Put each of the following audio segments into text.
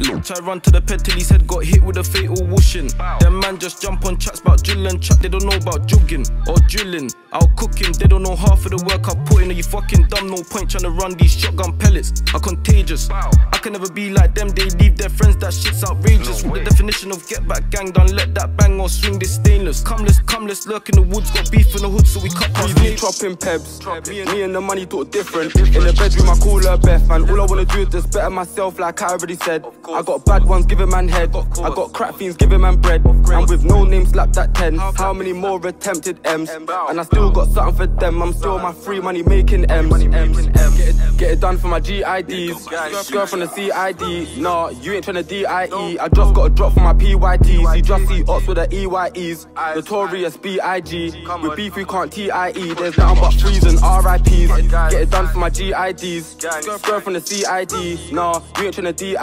Try run to the ped till his head got hit with a fatal whooshing. Them man just jump on chats about drill and chat, they don't know about jugging or drilling. Out him, they don't know half of the work I put in. Are you fucking dumb? No point trying to run these shotgun pellets. Are contagious. I can never be like them, they leave their friends, that shit's outrageous. With the definition of get back gang, done let that bang or swing this stainless. Comeless, comeless, lurk in the woods, got beef in the hood, so we cut past Me Dropping pebs, me and the money talk different. In the bedroom, I call her Beth, man. All I wanna do is just better myself, like I already said. I got bad ones giving man head, I got crap fiends giving man bread. And with no name slapped at 10, how many more attempted M's? And I still got something for them, I'm still my free money making M's. Get it, get it done for my GIDs, girl from the CID. Nah, you ain't tryna DIE. I just got a drop for my PYTs. You just see us with the EYEs. Notorious BIG. With beef, we can't TIE. There's nothing but freezing RIPs. Get it done for my GIDs. Girl from the CID. Nah, you ain't tryna DIE.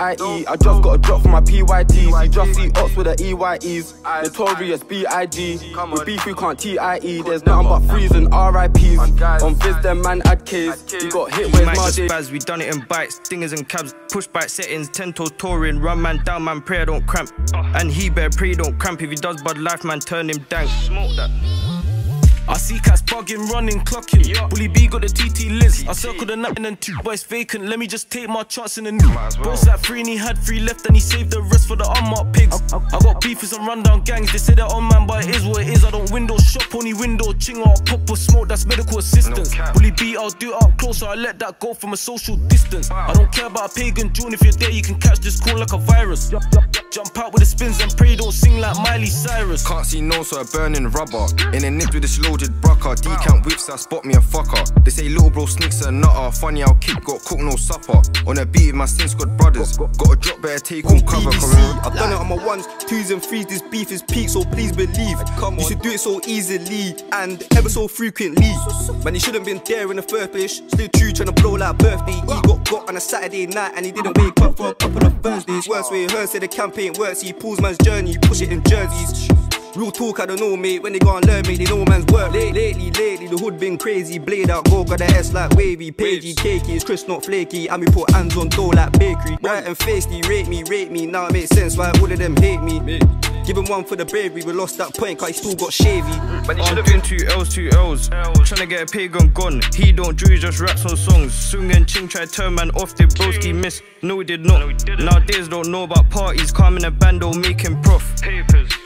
I just got a drop for my PYTs. You just see us with the EYEs. Notorious BIG. With beef, we can't TIE. There's nothing but freezing RIPs. On Viz, them man add Ks. You got hit with might my just spaz, we done it in bites, stingers and cabs, push bike settings, ten toe touring, run man down, man prayer don't cramp, and he better pray don't cramp. If he does bad life, man turn him dank. Smoke that. I see cats bugging, running, clocking. Bully B got the TT list. I circled the night and then two boys vacant. Let me just take my chance in the new. Boss that three and he had three left and he saved the rest for the unmarked beef with some rundown gangs. They say they're on man, but it is what it is. I don't window shop, only window ching or pop or smoke. That's medical assistance. Bully B, I'll do it up close, so I let that go from a social distance. I don't care about a pagan June. If you're there, you can catch this call like a virus. Jump out with the spins and pray, don't sing like Miley Cyrus. Can't see no, so I burn in rubber. In a nip with this loaded brucker. Decant whips, I spot me a fucker. They say little bro sneaks a nutter. Funny how kick got cook no supper. On a beat with my sin squad brothers. Got a drop, better take on cover. BBC. I've done it on my ones, twos and threes. This beef is peak, so please believe. come You should do it so easily and ever so frequently. Man, he shouldn't been there in the first place. Still true, trying to blow like birthday. He got got on a Saturday night and he didn't wake up for a couple of Thursdays. Worst way heard, say the campaign works. He pulls man's journey, push it in jerseys. Real talk, I don't know, mate. When they go and learn, mate, they know man's work. Late, lately, lately, the hood been crazy. Blade out, go, got the S like wavy. Pagey, cakey, it's Chris not flaky. And we put hands on dough like bakery. Right and feisty, rate me, rate me. Now it makes sense why all of them hate me. Give him one for the bravery, we lost that point, cause he still got shavy. I'm been two L's, two L's. Tryna get a pagan gone. He don't do, he just raps on songs. Sung and Ching try turn man off, the broski miss. No, he did not. Nowadays don't know about parties. Calm in a band, make him prof. Papers.